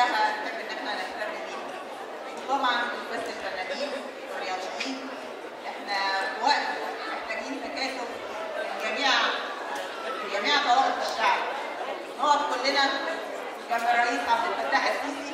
كلها نحب ان إحنا نهتم بيها طبعا مش بس الفنانين والرياضيين إحنا في وقت محتاجين تكاتف من جميع من جميع طوائف الشعب. نقف كلنا جنب الرئيس عبد الفتاح السيسي